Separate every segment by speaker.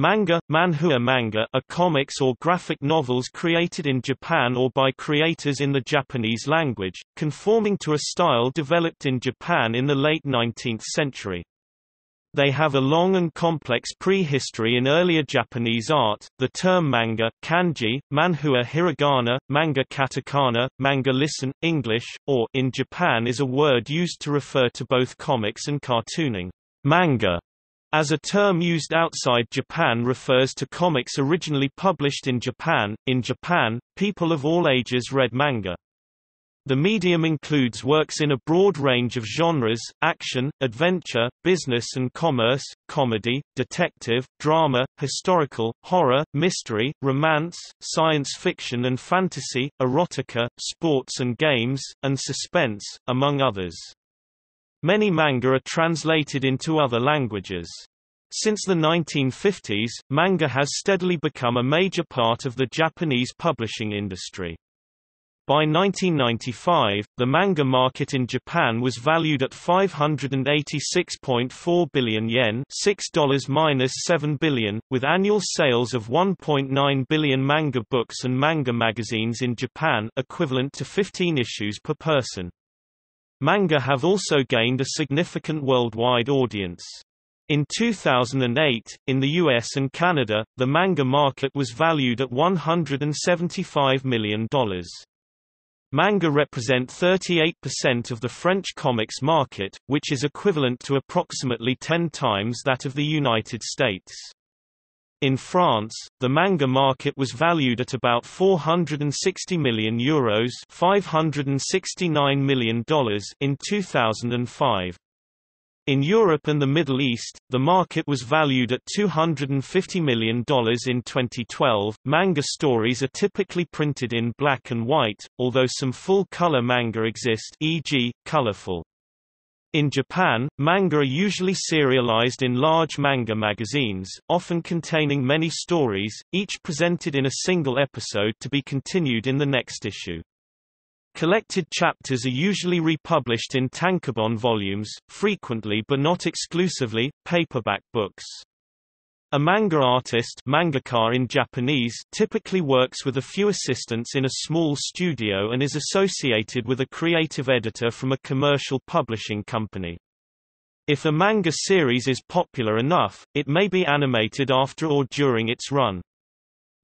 Speaker 1: Manga, manhua manga are comics or graphic novels created in Japan or by creators in the Japanese language, conforming to a style developed in Japan in the late 19th century. They have a long and complex prehistory in earlier Japanese art. The term manga, kanji, manhua hiragana, manga katakana, manga listen, English, or in Japan is a word used to refer to both comics and cartooning. Manga as a term used outside Japan refers to comics originally published in Japan. In Japan, people of all ages read manga. The medium includes works in a broad range of genres, action, adventure, business and commerce, comedy, detective, drama, historical, horror, mystery, romance, science fiction and fantasy, erotica, sports and games, and suspense, among others. Many manga are translated into other languages. Since the 1950s, manga has steadily become a major part of the Japanese publishing industry. By 1995, the manga market in Japan was valued at 586.4 billion yen $6-7 billion, with annual sales of 1.9 billion manga books and manga magazines in Japan equivalent to 15 issues per person. Manga have also gained a significant worldwide audience. In 2008, in the US and Canada, the manga market was valued at $175 million. Manga represent 38% of the French comics market, which is equivalent to approximately 10 times that of the United States. In France, the manga market was valued at about 460 million euros $569 million in 2005. In Europe and the Middle East, the market was valued at $250 million in 2012. Manga stories are typically printed in black and white, although some full-color manga exist e.g., colorful. In Japan, manga are usually serialized in large manga magazines, often containing many stories, each presented in a single episode to be continued in the next issue. Collected chapters are usually republished in tankobon volumes, frequently but not exclusively, paperback books. A manga artist mangaka in Japanese typically works with a few assistants in a small studio and is associated with a creative editor from a commercial publishing company. If a manga series is popular enough, it may be animated after or during its run.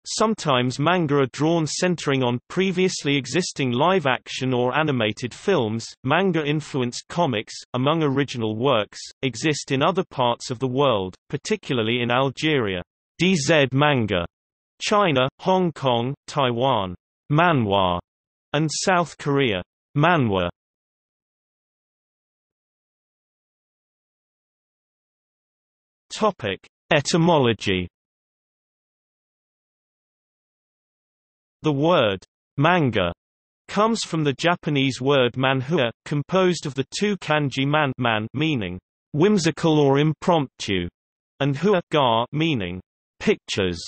Speaker 1: Sometimes manga are drawn centering on previously existing live-action or animated films. Manga-influenced comics, among original works, exist in other parts of the world, particularly in Algeria, DZ manga, China, Hong Kong, Taiwan, manhua, and South Korea, manhwa. Topic: Etymology The word manga comes from the Japanese word manhua, composed of the two kanji man, man meaning whimsical or impromptu, and hua meaning pictures.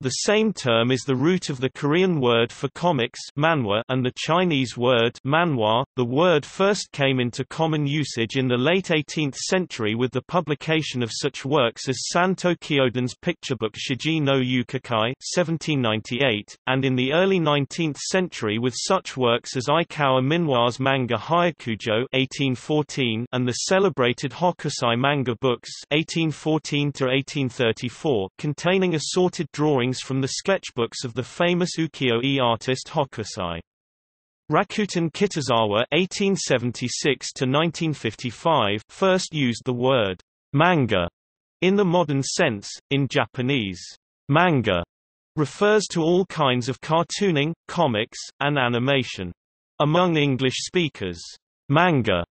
Speaker 1: The same term is the root of the Korean word for comics manhwa and the Chinese word manhua. The word first came into common usage in the late 18th century with the publication of such works as Santo Kyoden's picture book Shiji no Yukikai 1798, and in the early 19th century with such works as Aikawa Minwa's manga Hyakujo 1814 and the celebrated Hokusai manga books 1814-1834 containing assorted drawings drawings from the sketchbooks of the famous ukiyo-e artist Hokusai. Rakuten Kitazawa (1876–1955) first used the word manga in the modern sense. In Japanese, manga refers to all kinds of cartooning, comics, and animation. Among English speakers, manga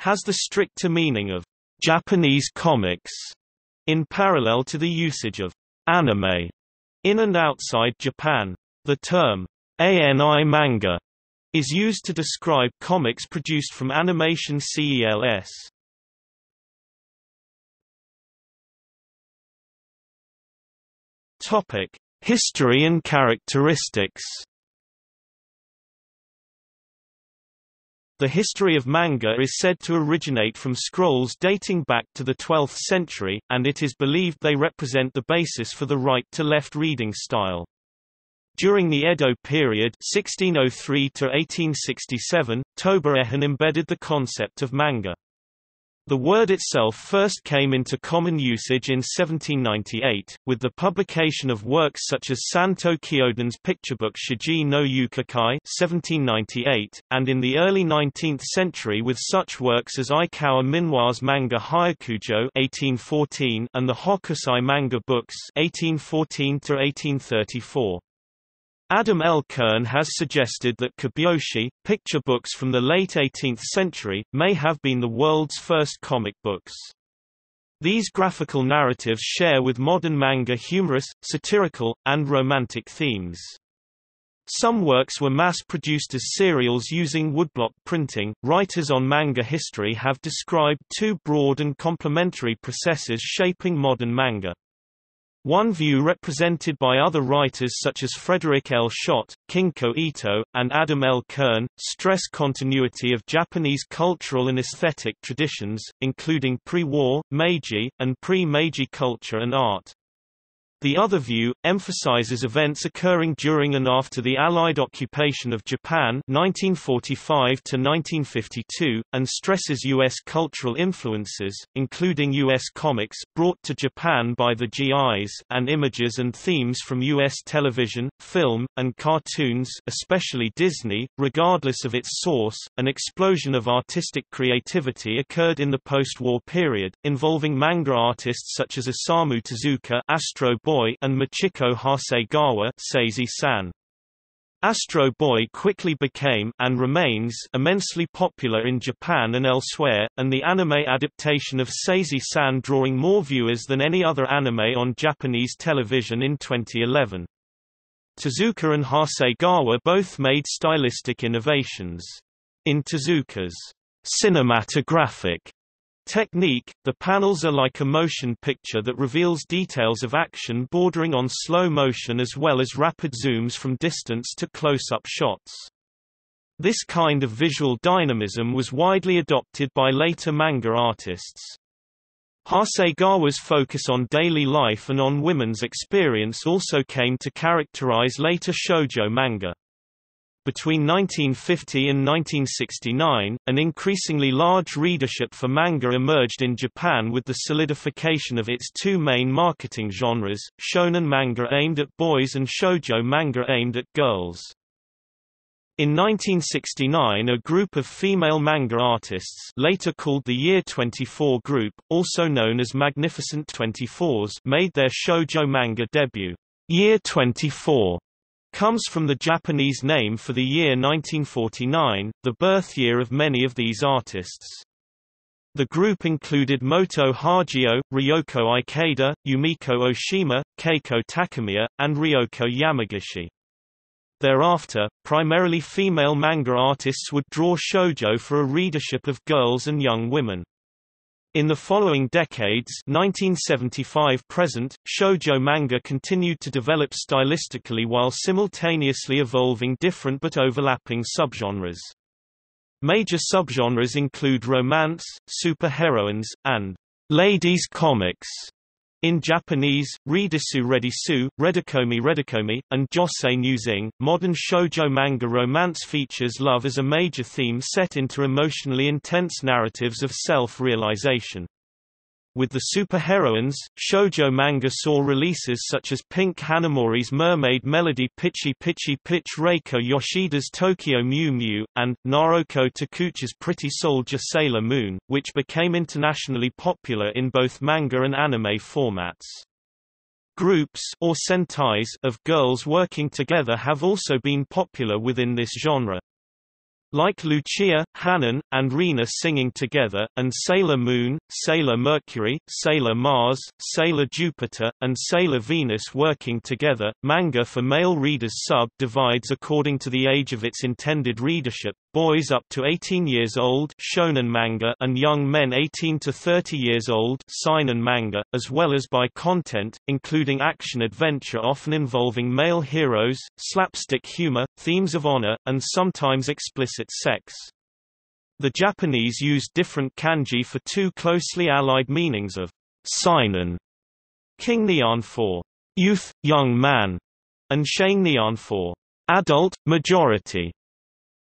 Speaker 1: has the stricter meaning of Japanese comics, in parallel to the usage of anime in and outside Japan, the term ANI manga is used to describe comics produced from animation CELS. Topic: History and characteristics. The history of manga is said to originate from scrolls dating back to the 12th century, and it is believed they represent the basis for the right-to-left reading style. During the Edo period 1603 1867, Toba Ehon embedded the concept of manga. The word itself first came into common usage in 1798, with the publication of works such as Santo Kyoden's picture book Shiji no Yukikai 1798, and in the early 19th century with such works as Aikawa Minwa's manga Hyakujo 1814 and the Hokusai manga books 1814 1834. Adam L. Kern has suggested that kibyoshi, picture books from the late 18th century, may have been the world's first comic books. These graphical narratives share with modern manga humorous, satirical, and romantic themes. Some works were mass-produced as serials using woodblock printing. Writers on manga history have described two broad and complementary processes shaping modern manga. One view represented by other writers such as Frederick L. Schodt, Kinko Ito, and Adam L. Kern, stress continuity of Japanese cultural and aesthetic traditions, including pre-war, Meiji, and pre-Meiji culture and art. The other view, emphasizes events occurring during and after the Allied occupation of Japan 1945–1952, and stresses U.S. cultural influences, including U.S. comics, brought to Japan by the GIs and images and themes from U.S. television, film, and cartoons especially Disney, regardless of its source. An explosion of artistic creativity occurred in the post-war period, involving manga artists such as Osamu Tezuka Astro Boy and Machiko Hasegawa Sazae-san. Astro Boy quickly became and remains immensely popular in Japan and elsewhere, and the anime adaptation of Sazae-san drawing more viewers than any other anime on Japanese television in 2011. Tezuka and Hasegawa both made stylistic innovations. In Tezuka's cinematographic Technique – The panels are like a motion picture that reveals details of action bordering on slow motion as well as rapid zooms from distance to close-up shots. This kind of visual dynamism was widely adopted by later manga artists. Hasegawa's focus on daily life and on women's experience also came to characterize later shoujo manga. Between 1950 and 1969, an increasingly large readership for manga emerged in Japan with the solidification of its two main marketing genres, shonen manga aimed at boys and shoujo manga aimed at girls. In 1969 a group of female manga artists later called the Year 24 Group, also known as Magnificent 24s made their shoujo manga debut. Year 24 comes from the Japanese name for the year 1949, the birth year of many of these artists. The group included Moto Hagio, Riyoko Ikeda, Yumiko Oshima, Keiko Takemiya, and Ryoko Yamagishi. Thereafter, primarily female manga artists would draw shoujo for a readership of girls and young women. In the following decades 1975 present, shoujo manga continued to develop stylistically while simultaneously evolving different but overlapping subgenres. Major subgenres include romance, superheroines, and ladies comics. In Japanese, Ridisu Redisu, Redikomi Redikomi, and Josei Nuzing, modern shoujo manga romance features love as a major theme set into emotionally intense narratives of self-realization. With the superheroines, shoujo manga saw releases such as Pink Hanamori's Mermaid Melody Pichi Pichi Pitch Reiko Yoshida's Tokyo Mew Mew, and, Naoko Takeuchi's Pretty Soldier Sailor Moon, which became internationally popular in both manga and anime formats. Groups or sentais of girls working together have also been popular within this genre. Like Lucia, Hanon, and Rena singing together, and Sailor Moon, Sailor Mercury, Sailor Mars, Sailor Jupiter, and Sailor Venus working together, manga for male readers sub-divides according to the age of its intended readership, boys up to 18 years old shonen manga and young men 18 to 30 years old seinen manga, as well as by content, including action-adventure often involving male heroes, slapstick humor, themes of honor, and sometimes explicit sex. The Japanese used different kanji for two closely allied meanings of seinen, king Nian for youth, young man, and sheng Nian for adult, majority.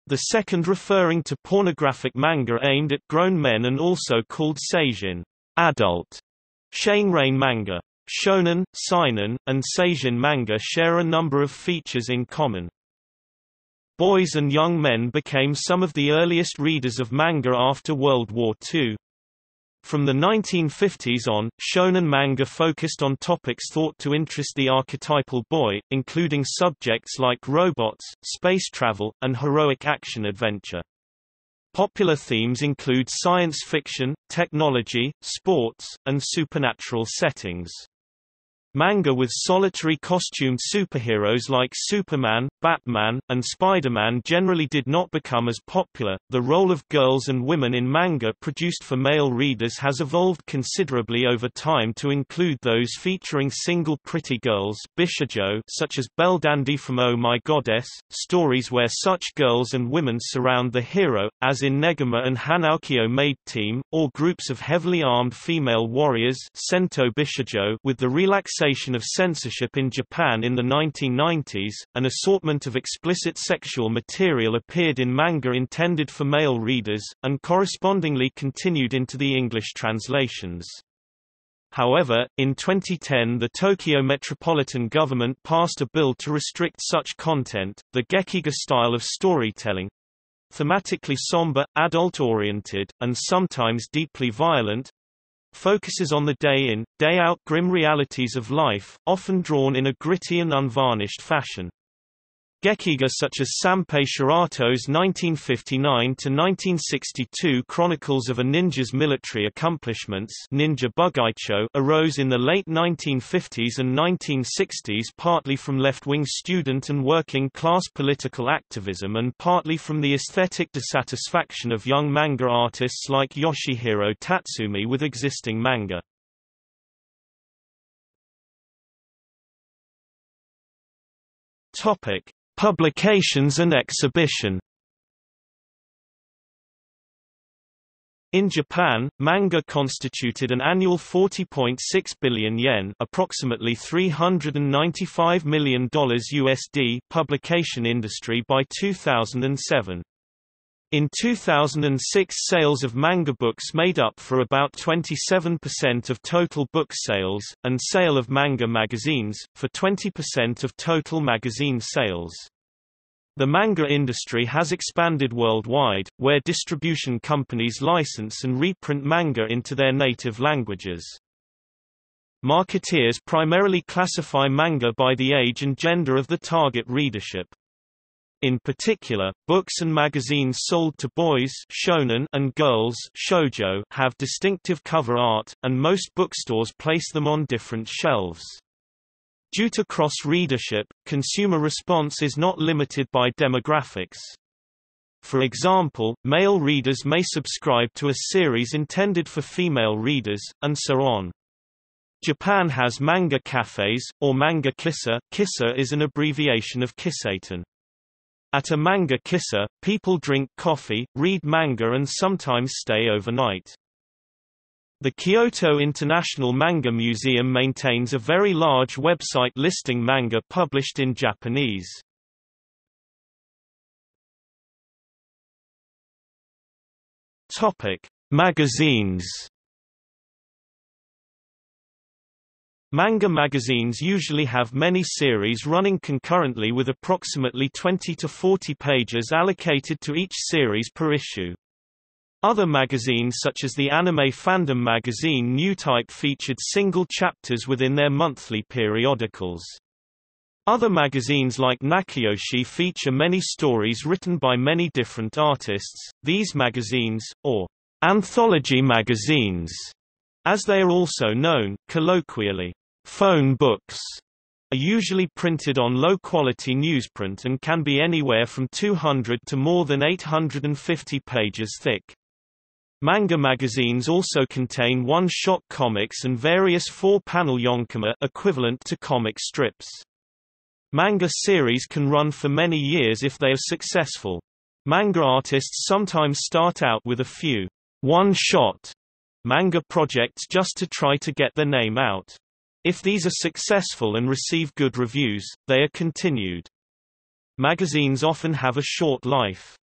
Speaker 1: The second referring to pornographic manga aimed at grown men and also called seijin, adult. Rain manga. Shonen, seinen, and seijin manga share a number of features in common. Boys and young men became some of the earliest readers of manga after World War II. From the 1950s on, shonen manga focused on topics thought to interest the archetypal boy, including subjects like robots, space travel, and heroic action-adventure. Popular themes include science fiction, technology, sports, and supernatural settings. Manga with solitary costumed superheroes like Superman, Batman, and Spider-Man generally did not become as popular. The role of girls and women in manga produced for male readers has evolved considerably over time to include those featuring single pretty girls bishoujo such as Belldandy from Oh My Goddess, stories where such girls and women surround the hero, as in Negima and Hanaukyo Maid Team, or groups of heavily armed female warriors Sento bishoujo with the relaxation of censorship in Japan in the 1990s, an assortment of explicit sexual material appeared in manga intended for male readers, and correspondingly continued into the English translations. However, in 2010 the Tokyo Metropolitan Government passed a bill to restrict such content. The Gekiga style of storytelling thematically somber, adult-oriented, and sometimes deeply violent focuses on the day-in, day-out grim realities of life, often drawn in a gritty and unvarnished fashion. Gekiga such as Sanpei Shirato's 1959–1962 Chronicles of a Ninja's Military Accomplishments Ninja Bugeicho arose in the late 1950s and 1960s partly from left-wing student and working-class political activism and partly from the aesthetic dissatisfaction of young manga artists like Yoshihiro Tatsumi with existing manga. Topic Publications and exhibition In Japan, manga constituted an annual 40.6 billion yen, approximately $395 million USD publication industry by 2007. In 2006 sales of manga books made up for about 27% of total book sales, and sale of manga magazines, for 20% of total magazine sales. The manga industry has expanded worldwide, where distribution companies license and reprint manga into their native languages. Marketeers primarily classify manga by the age and gender of the target readership. In particular, books and magazines sold to boys shonen and girls shoujo have distinctive cover art, and most bookstores place them on different shelves. Due to cross-readership, consumer response is not limited by demographics. For example, male readers may subscribe to a series intended for female readers, and so on. Japan has manga cafes, or manga kissa. Kissa is an abbreviation of kissaten. At a manga kissa, people drink coffee, read manga and sometimes stay overnight. The Kyoto International Manga Museum maintains a very large website listing manga published in Japanese. Topic: Magazines Manga magazines usually have many series running concurrently with approximately 20 to 40 pages allocated to each series per issue. Other magazines such as the anime fandom magazine Newtype featured single chapters within their monthly periodicals. Other magazines like Nakayoshi feature many stories written by many different artists. These magazines, or anthology magazines, as they are also known, colloquially, Phone books are usually printed on low-quality newsprint and can be anywhere from 200 to more than 850 pages thick. Manga magazines also contain one-shot comics and various four-panel yonkoma equivalent to comic strips. Manga series can run for many years if they are successful. Manga artists sometimes start out with a few one-shot manga projects just to try to get their name out. If these are successful and receive good reviews, they are continued. Magazines often have a short life.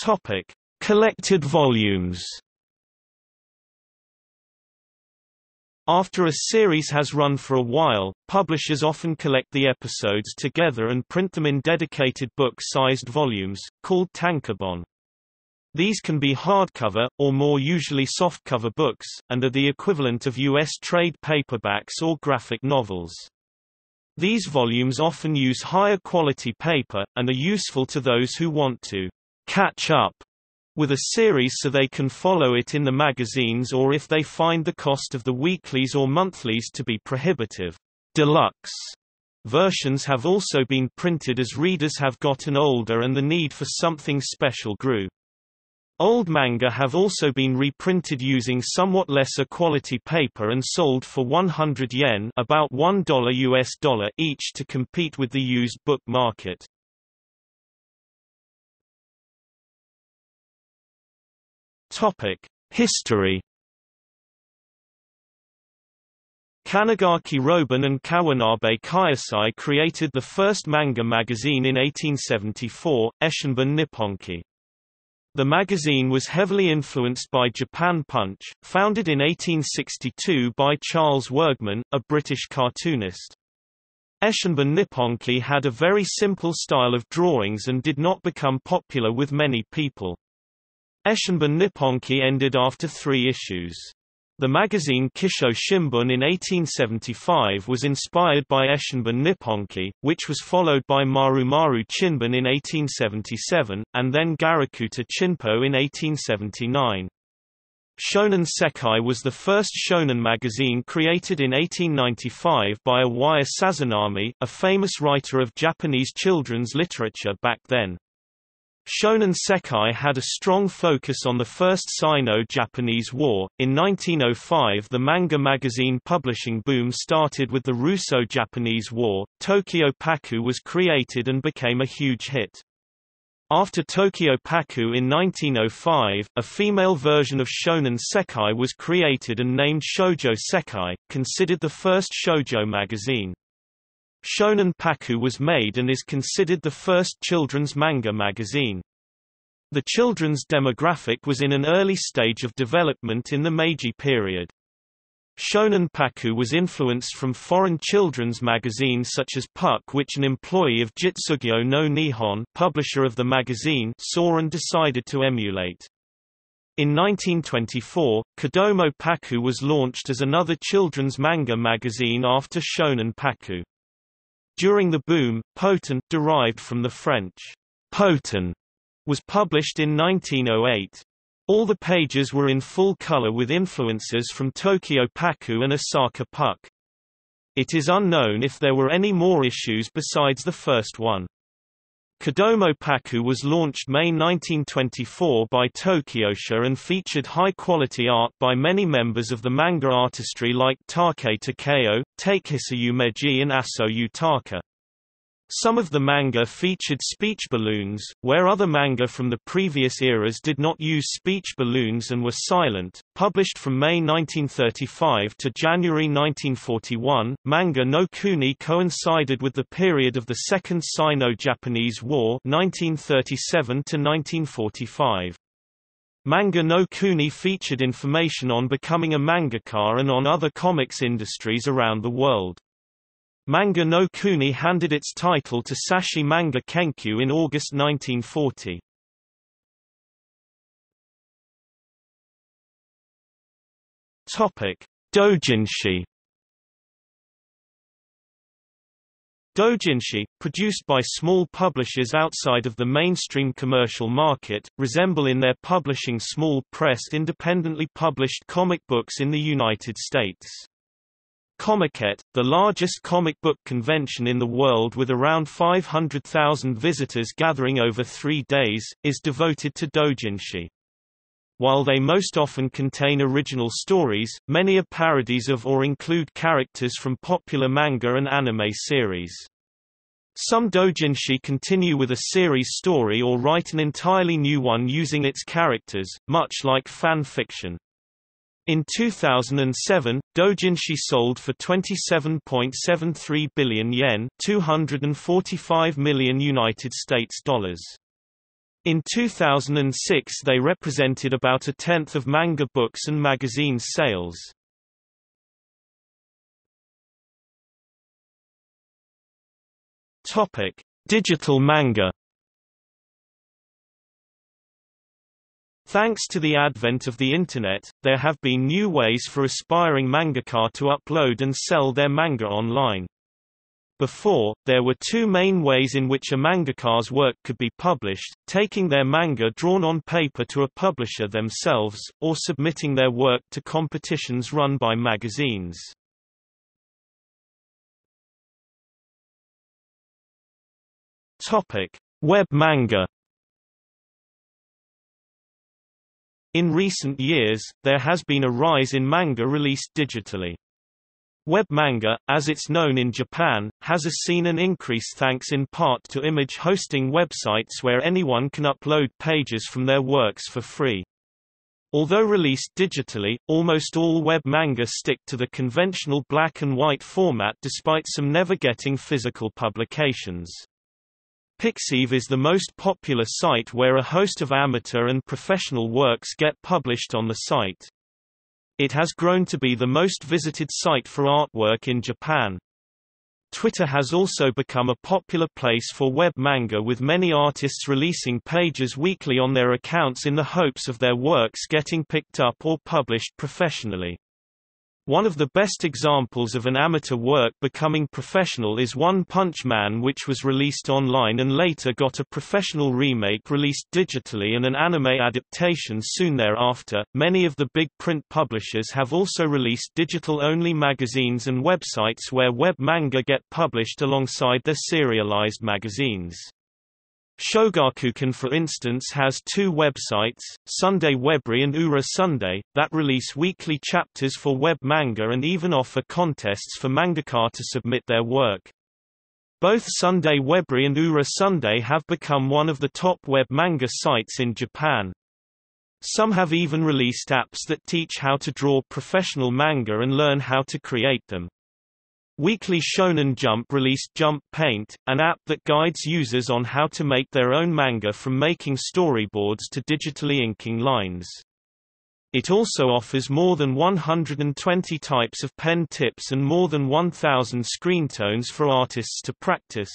Speaker 1: Topic: Collected volumes. After a series has run for a while, publishers often collect the episodes together and print them in dedicated book-sized volumes, called tankobon. These can be hardcover, or more usually softcover books, and are the equivalent of U.S. trade paperbacks or graphic novels. These volumes often use higher quality paper, and are useful to those who want to catch up with a series so they can follow it in the magazines or if they find the cost of the weeklies or monthlies to be prohibitive. Deluxe versions have also been printed as readers have gotten older and the need for something special grew. Old manga have also been reprinted using somewhat lesser quality paper and sold for 100 yen about $1 US dollar each to compete with the used book market. History. Kanagaki Roban and Kawanabe Kyosai created the first manga magazine in 1874, Eshinbun Nipponchi. The magazine was heavily influenced by Japan Punch, founded in 1862 by Charles Wirgman, a British cartoonist. Eshinbun Nipponchi had a very simple style of drawings and did not become popular with many people. Eshinbun Nipponchi ended after three issues. The magazine Kisho Shimbun in 1875 was inspired by Eshinbun Nipponchi, which was followed by Maru Maru Chinbun in 1877, and then Garakuta Chinpo in 1879. Shonen Sekai was the first shonen magazine created in 1895 by Iwaya Sazanami, a famous writer of Japanese children's literature back then. Shonen Sekai had a strong focus on the First Sino-Japanese War. In 1905 the manga magazine publishing boom started with the Russo-Japanese War. Tokyo Paku was created and became a huge hit. After Tokyo Paku in 1905, a female version of Shonen Sekai was created and named Shoujo Sekai, considered the first shoujo magazine. Shonen Paku was made and is considered the first children's manga magazine. The children's demographic was in an early stage of development in the Meiji period. Shonen Paku was influenced from foreign children's magazines such as Puck which an employee of Jitsugyo no Nihon publisher of the magazine saw and decided to emulate. In 1924, Kodomo Paku was launched as another children's manga magazine after Shonen Paku. During the boom, Potent derived from the French Poten, was published in 1908. All the pages were in full color with influences from Tokyo Paku and Osaka Puck. It is unknown if there were any more issues besides the first one. Kodomo Paku was launched May 1924 by Tokyosha and featured high-quality art by many members of the manga artistry like Take Takeo, Takehisa Yumeji and Aso Yutaka. Some of the manga featured speech balloons, where other manga from the previous eras did not use speech balloons and were silent. Published from May 1935 to January 1941, Manga no Kuni coincided with the period of the Second Sino-Japanese War 1937 to 1945. Manga no Kuni featured information on becoming a mangaka and on other comics industries around the world. Manga no Kuni handed its title to Sashie Manga Kenkyu in August 1940. Topic: Dojinshi Doujinshi, produced by small publishers outside of the mainstream commercial market, resemble in their publishing small press independently published comic books in the United States. Comiket, the largest comic book convention in the world with around 500,000 visitors gathering over three days, is devoted to doujinshi. While they most often contain original stories, many are parodies of or include characters from popular manga and anime series. Some doujinshi continue with a series story or write an entirely new one using its characters, much like fan fiction. In 2007, Dojinshi sold for 27.73 billion yen, 245 million United States dollars. In 2006 they represented about a tenth of manga books and magazines sales. Topic: Digital manga. Thanks to the advent of the Internet, there have been new ways for aspiring mangaka to upload and sell their manga online. Before, there were two main ways in which a mangaka's work could be published, taking their manga drawn on paper to a publisher themselves, or submitting their work to competitions run by magazines. Web manga. In recent years, there has been a rise in manga released digitally. Web manga, as it's known in Japan, has seen an increase thanks in part to image hosting websites where anyone can upload pages from their works for free. Although released digitally, almost all web manga stick to the conventional black and white format despite some never getting physical publications. Pixiv is the most popular site where a host of amateur and professional works get published on the site. It has grown to be the most visited site for artwork in Japan. Twitter has also become a popular place for web manga with many artists releasing pages weekly on their accounts in the hopes of their works getting picked up or published professionally. One of the best examples of an amateur work becoming professional is One Punch Man which was released online and later got a professional remake released digitally and an anime adaptation soon thereafter. Many of the big print publishers have also released digital-only magazines and websites where web manga get published alongside their serialized magazines. Shogakukan for instance has two websites, Sunday Webry and Ura Sunday, that release weekly chapters for web manga and even offer contests for mangaka to submit their work. Both Sunday Webry and Ura Sunday have become one of the top web manga sites in Japan. Some have even released apps that teach how to draw professional manga and learn how to create them. Weekly Shonen Jump released Jump Paint, an app that guides users on how to make their own manga from making storyboards to digitally inking lines. It also offers more than 120 types of pen tips and more than 1,000 screen tones for artists to practice.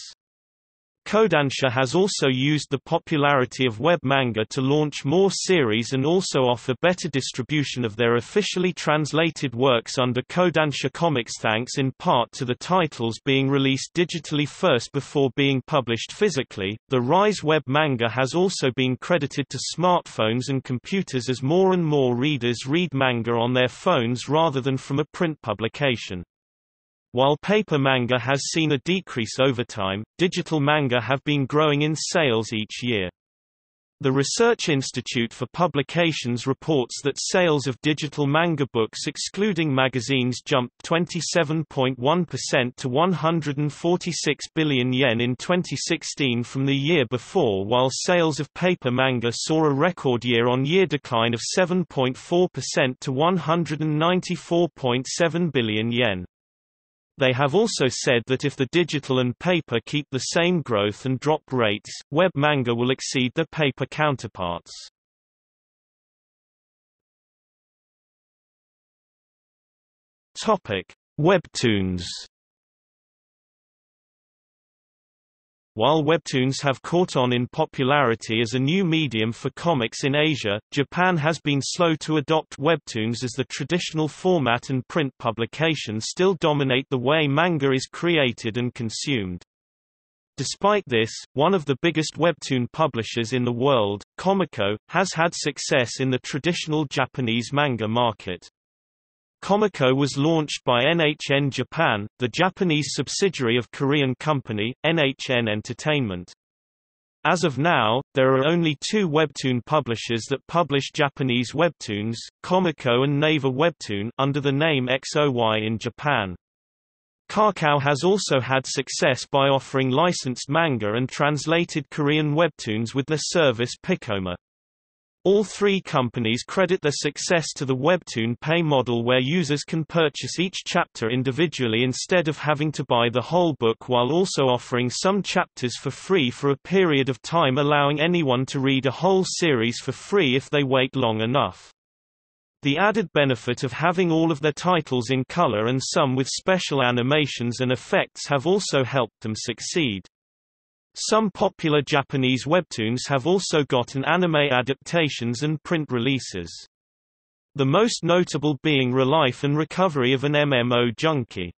Speaker 1: Kodansha has also used the popularity of web manga to launch more series and also offer better distribution of their officially translated works under Kodansha Comics thanks in part to the titles being released digitally first before being published physically. The rise web manga has also been credited to smartphones and computers as more and more readers read manga on their phones rather than from a print publication. While paper manga has seen a decrease over time, digital manga have been growing in sales each year. The Research Institute for Publications reports that sales of digital manga books excluding magazines jumped 27.1% to 146 billion yen in 2016 from the year before while sales of paper manga saw a record year-on-year decline of 7.4% to 194.7 billion yen. They have also said that if the digital and paper keep the same growth and drop rates, web manga will exceed their paper counterparts. Topic: Webtoons While webtoons have caught on in popularity as a new medium for comics in Asia, Japan has been slow to adopt webtoons as the traditional format and print publication still dominate the way manga is created and consumed. Despite this, one of the biggest webtoon publishers in the world, Comico, has had success in the traditional Japanese manga market. Comico was launched by NHN Japan, the Japanese subsidiary of Korean company, NHN Entertainment. As of now, there are only two webtoon publishers that publish Japanese webtoons, Comico and Naver Webtoon, under the name XOY in Japan. Kakao has also had success by offering licensed manga and translated Korean webtoons with their service Piccoma. All three companies credit their success to the Webtoon Pay model where users can purchase each chapter individually instead of having to buy the whole book while also offering some chapters for free for a period of time allowing anyone to read a whole series for free if they wait long enough. The added benefit of having all of their titles in color and some with special animations and effects have also helped them succeed. Some popular Japanese webtoons have also gotten anime adaptations and print releases. The most notable being Relife and Recovery of an MMO Junkie.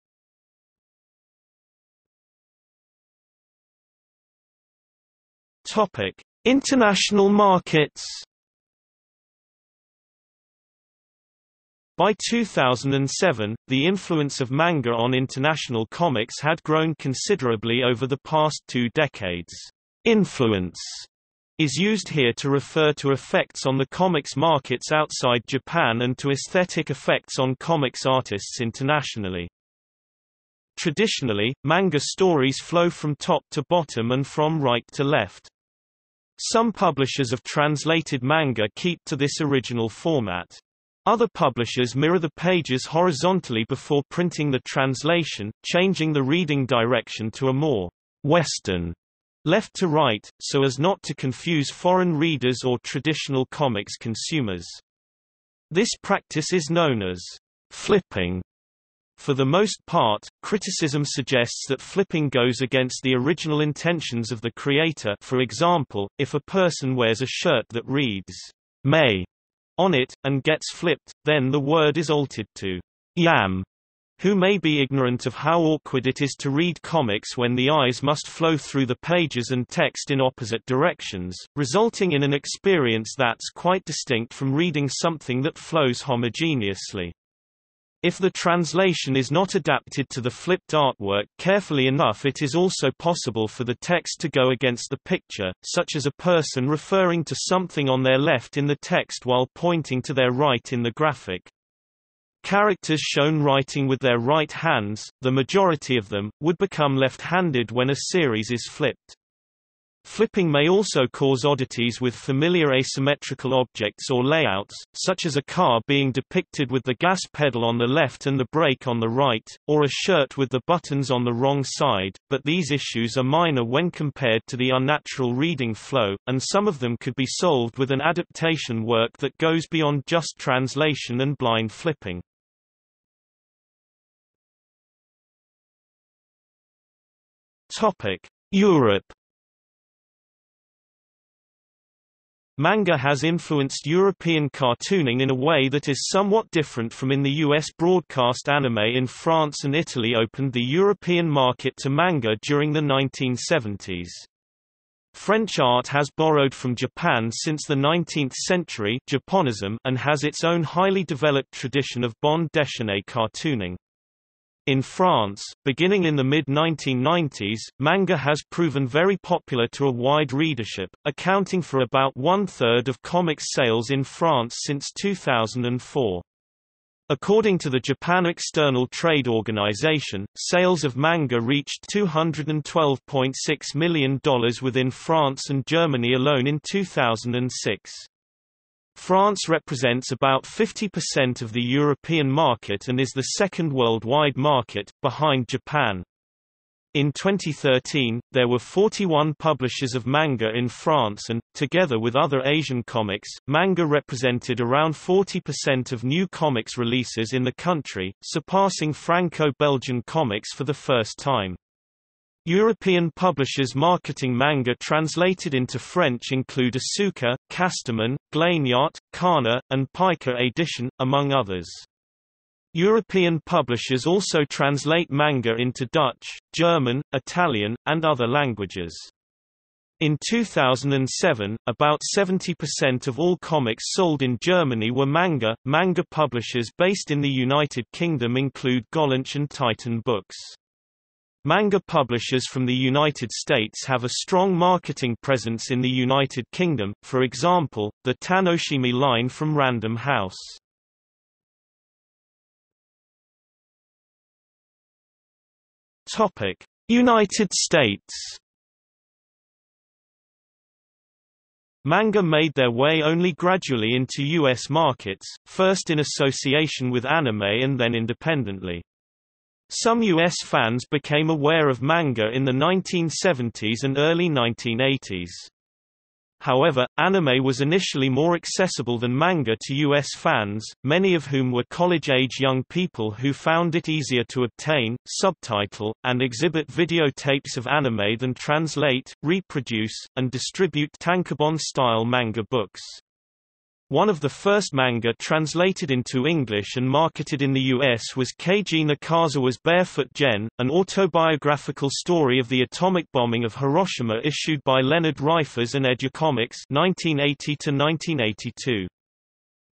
Speaker 1: Topic: International markets. By 2007, the influence of manga on international comics had grown considerably over the past two decades. Influence is used here to refer to effects on the comics markets outside Japan and to aesthetic effects on comics artists internationally. Traditionally, manga stories flow from top to bottom and from right to left. Some publishers of translated manga keep to this original format. Other publishers mirror the pages horizontally before printing the translation, changing the reading direction to a more Western left to right, so as not to confuse foreign readers or traditional comics consumers. This practice is known as flipping. For the most part, criticism suggests that flipping goes against the original intentions of the creator for example, if a person wears a shirt that reads, May on it, and gets flipped, then the word is altered to yam, who may be ignorant of how awkward it is to read comics when the eyes must flow through the pages and text in opposite directions, resulting in an experience that's quite distinct from reading something that flows homogeneously. If the translation is not adapted to the flipped artwork carefully enough it is also possible for the text to go against the picture, such as a person referring to something on their left in the text while pointing to their right in the graphic. Characters shown writing with their right hands, the majority of them, would become left-handed when a series is flipped. Flipping may also cause oddities with familiar asymmetrical objects or layouts, such as a car being depicted with the gas pedal on the left and the brake on the right, or a shirt with the buttons on the wrong side, but these issues are minor when compared to the unnatural reading flow, and some of them could be solved with an adaptation work that goes beyond just translation and blind flipping. Europe Manga has influenced European cartooning in a way that is somewhat different from in the US broadcast anime in France and Italy opened the European market to manga during the 1970s. French art has borrowed from Japan since the 19th century Japonism and has its own highly developed tradition of bande dessinée cartooning. In France, beginning in the mid-1990s, manga has proven very popular to a wide readership, accounting for about one-third of comics sales in France since 2004. According to the Japan External Trade Organization, sales of manga reached $212.6 million within France and Germany alone in 2006. France represents about 50% of the European market and is the second worldwide market, behind Japan. In 2013, there were 41 publishers of manga in France and, together with other Asian comics, manga represented around 40% of new comics releases in the country, surpassing Franco-Belgian comics for the first time. European publishers marketing manga translated into French include Asuka, Casterman, Glénat, Kana, and Pika Edition, among others. European publishers also translate manga into Dutch, German, Italian, and other languages. In 2007, about 70% of all comics sold in Germany were manga. Manga publishers based in the United Kingdom include Gollancz and Titan Books. Manga publishers from the United States have a strong marketing presence in the United Kingdom, for example, the Tanoshimi line from Random House. Topic: United States Manga made their way only gradually into U.S. markets, first in association with anime and then independently. Some U.S. fans became aware of manga in the 1970s and early 1980s. However, anime was initially more accessible than manga to U.S. fans, many of whom were college-age young people who found it easier to obtain, subtitle, and exhibit videotapes of anime than translate, reproduce, and distribute tankobon-style manga books. One of the first manga translated into English and marketed in the US was Keiji Nakazawa's Barefoot Gen, an autobiographical story of the atomic bombing of Hiroshima issued by Leonard Rifas and Educomics 1980 1982.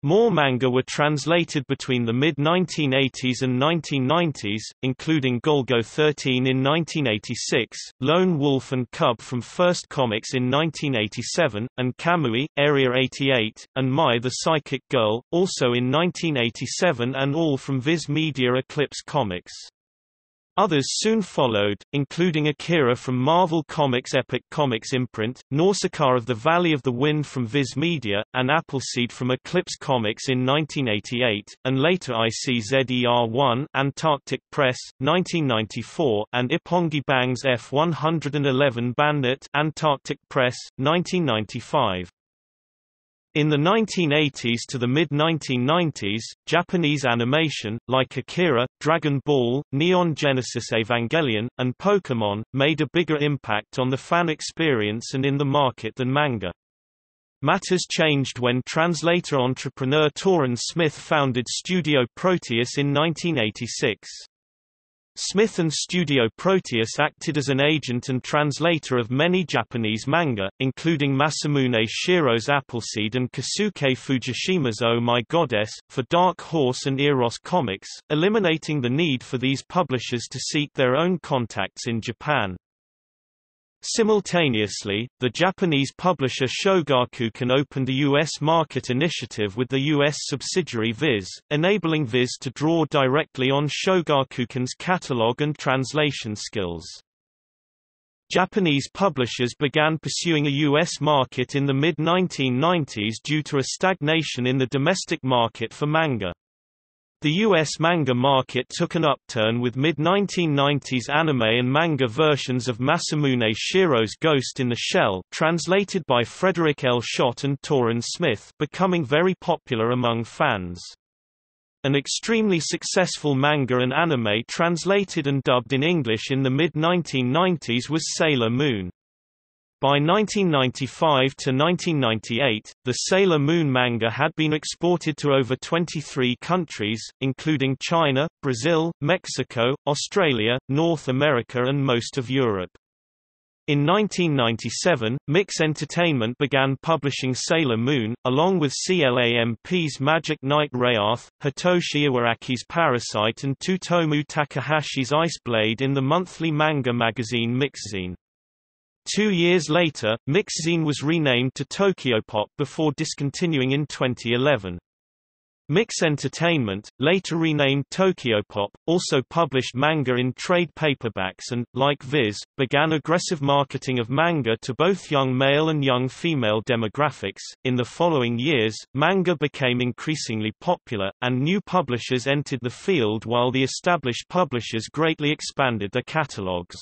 Speaker 1: More manga were translated between the mid-1980s and 1990s, including Golgo 13 in 1986, Lone Wolf and Cub from First Comics in 1987, and Kamui, Area 88, and Mai the Psychic Girl, also in 1987 and all from Viz Media Eclipse Comics. Others soon followed, including Akira from Marvel Comics Epic Comics imprint, Nausicaa of the Valley of the Wind from Viz Media, and Appleseed from Eclipse Comics in 1988, and later ICZER1 Antarctic Press, 1994, and Ippongi Bang's F111 Bandit Antarctic Press, 1995. In the 1980s to the mid-1990s, Japanese animation, like Akira, Dragon Ball, Neon Genesis Evangelion, and Pokémon, made a bigger impact on the fan experience and in the market than manga. Matters changed when translator entrepreneur Toren Smith founded Studio Proteus in 1986. Smith and Studio Proteus acted as an agent and translator of many Japanese manga, including Masamune Shirow's Appleseed and Kosuke Fujishima's Oh My Goddess, for Dark Horse and Eros Comics, eliminating the need for these publishers to seek their own contacts in Japan. Simultaneously, the Japanese publisher Shogakukan opened a U.S. market initiative with the U.S. subsidiary Viz, enabling Viz to draw directly on Shogakukan's catalog and translation skills. Japanese publishers began pursuing a U.S. market in the mid-1990s due to a stagnation in the domestic market for manga. The U.S. manga market took an upturn with mid-1990s anime and manga versions of Masamune Shirow's Ghost in the Shell translated by Frederik L. Schodt and Toren Smith becoming very popular among fans. An extremely successful manga and anime translated and dubbed in English in the mid-1990s was Sailor Moon. By 1995 to 1998, the Sailor Moon manga had been exported to over 23 countries, including China, Brazil, Mexico, Australia, North America and most of Europe. In 1997, Mixx Entertainment began publishing Sailor Moon, along with CLAMP's Magic Knight Rayearth, Hitoshi Iwaaki's Parasyte and Tsutomu Takahashi's Ice Blade in the monthly manga magazine MixxZine. Two years later, MixxZine was renamed to Tokyopop before discontinuing in 2011. Mixx Entertainment, later renamed Tokyopop, also published manga in trade paperbacks and, like Viz, began aggressive marketing of manga to both young male and young female demographics. In the following years, manga became increasingly popular, and new publishers entered the field while the established publishers greatly expanded their catalogs.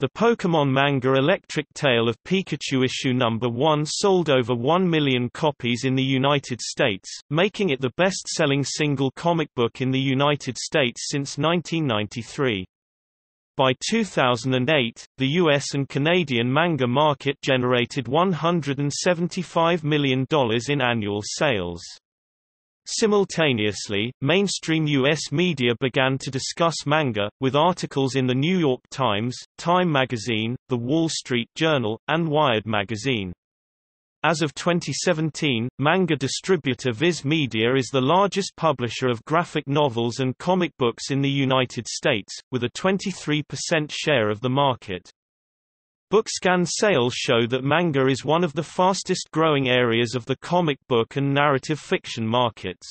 Speaker 1: The Pokémon manga Electric Tale of Pikachu issue number 1 sold over 1 million copies in the United States, making it the best-selling single comic book in the United States since 1993. By 2008, the US and Canadian manga market generated $175 million in annual sales. Simultaneously, mainstream U.S. media began to discuss manga, with articles in The New York Times, Time magazine, The Wall Street Journal, and Wired magazine. As of 2017, manga distributor Viz Media is the largest publisher of graphic novels and comic books in the United States, with a 23% share of the market. Bookscan sales show that manga is one of the fastest growing areas of the comic book and narrative fiction markets.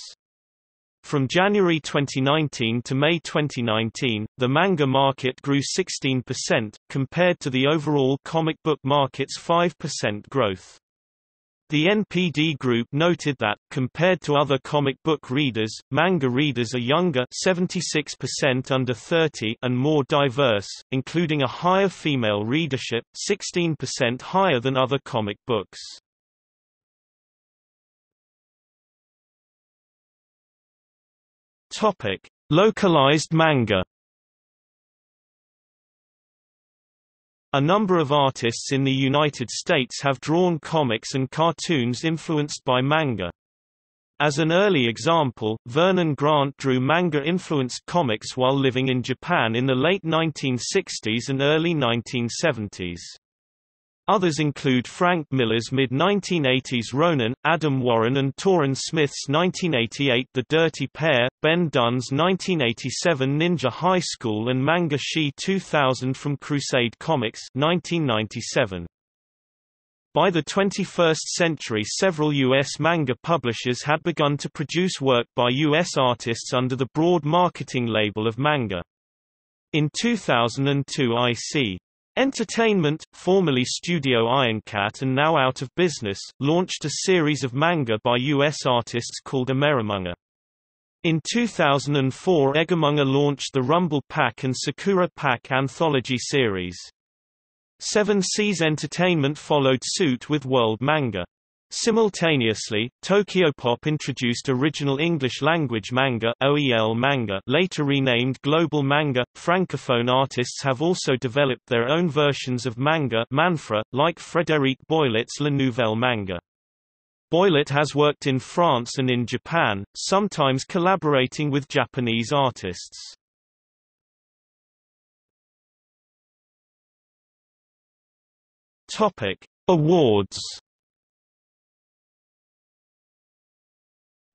Speaker 1: From January 2019 to May 2019, the manga market grew 16%, compared to the overall comic book market's 5% growth. The NPD Group noted that, compared to other comic book readers, manga readers are younger 76% under 30 and more diverse, including a higher female readership 16% higher than other comic books. Localized manga. A number of artists in the United States have drawn comics and cartoons influenced by manga. As an early example, Vernon Grant drew manga-influenced comics while living in Japan in the late 1960s and early 1970s. Others include Frank Miller's mid-1980s Ronin, Adam Warren and Toren Smith's 1988 The Dirty Pair, Ben Dunn's 1987 Ninja High School and Manga Shi 2000 from Crusade Comics 1997. By the 21st century several U.S. manga publishers had begun to produce work by U.S. artists under the broad marketing label of manga. In 2002 IC Entertainment, formerly Studio Ironcat and now out of business, launched a series of manga by U.S. artists called Amerimanga. In 2004 eigoMANGA launched the Rumble Pack and Sakura Pack anthology series. Seven Seas Entertainment followed suit with World Manga. Simultaneously, Tokyopop introduced original English-language manga, OEL manga later renamed Global Manga. Francophone artists have also developed their own versions of manga manfra, like Frédéric Boilet's La Nouvelle Manga. Boilet has worked in France and in Japan, sometimes collaborating with Japanese artists. Topic: Awards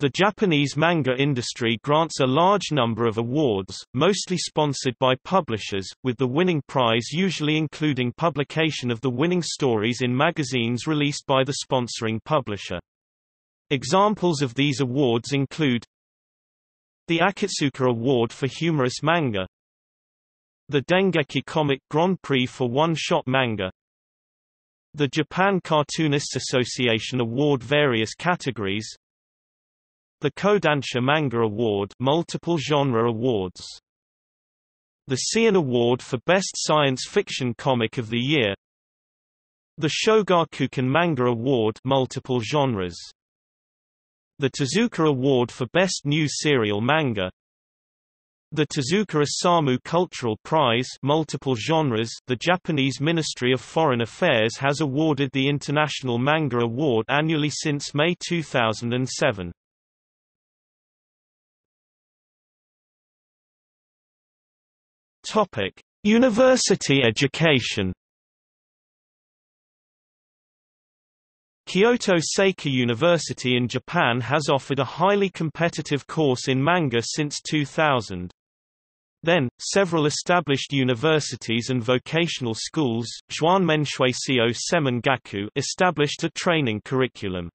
Speaker 1: The Japanese manga industry grants a large number of awards, mostly sponsored by publishers, with the winning prize usually including publication of the winning stories in magazines released by the sponsoring publisher. Examples of these awards include the Akatsuka Award for Humorous Manga the Dengeki Comic Grand Prix for One-Shot Manga the Japan Cartoonists Association Award Various categories the Kodansha Manga Award multiple genre awards. The Seiun Award for Best Science Fiction Comic of the Year. The Shogakukan Manga Award multiple genres. The Tezuka Award for Best New Serial Manga. The Tezuka Osamu Cultural Prize multiple genres The Japanese Ministry of Foreign Affairs has awarded the International Manga Award annually since May 2007. Topic: University education. Kyoto Seika University in Japan has offered a highly competitive course in manga since 2000. Then, several established universities and vocational schools established a training curriculum.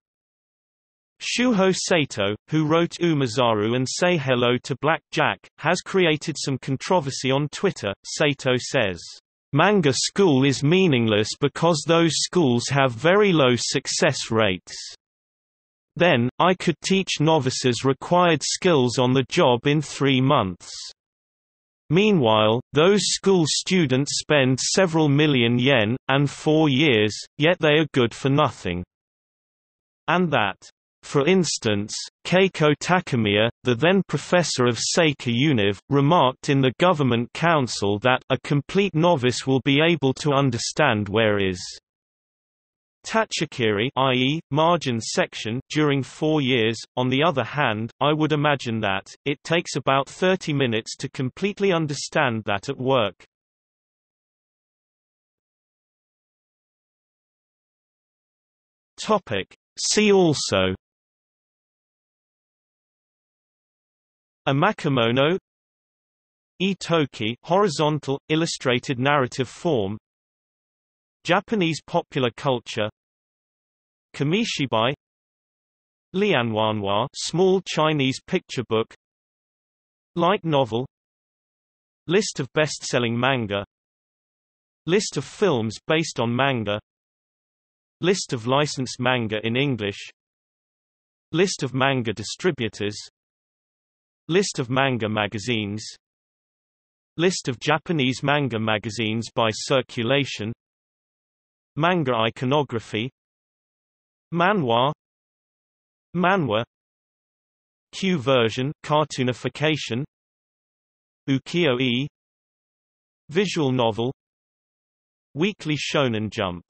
Speaker 1: Shuho Sato, who wrote Umizaru and Say Hello to Black Jack, has created some controversy on Twitter. Sato says, Manga school is meaningless because those schools have very low success rates. Then, I could teach novices required skills on the job in three months. Meanwhile, those school students spend several million yen, and four years, yet they are good for nothing. And that for instance, Keiko Takemiya, the then professor of Seika Univ, remarked in the government council that a complete novice will be able to understand where is Tachikiri i.e., margin section during four years. On the other hand, I would imagine that, it takes about 30 minutes to completely understand that at work. See also Emakimono Itoki horizontal, illustrated narrative form Japanese popular culture Kamishibai Lianhuanhua small Chinese picture book Light novel List of best-selling manga List of films based on manga List of licensed manga in English List of manga distributors List of manga magazines. List of Japanese manga magazines by circulation. Manga iconography. Manhua. Manhwa. Q version cartoonification. Ukiyo-e. Visual novel. Weekly Shonen Jump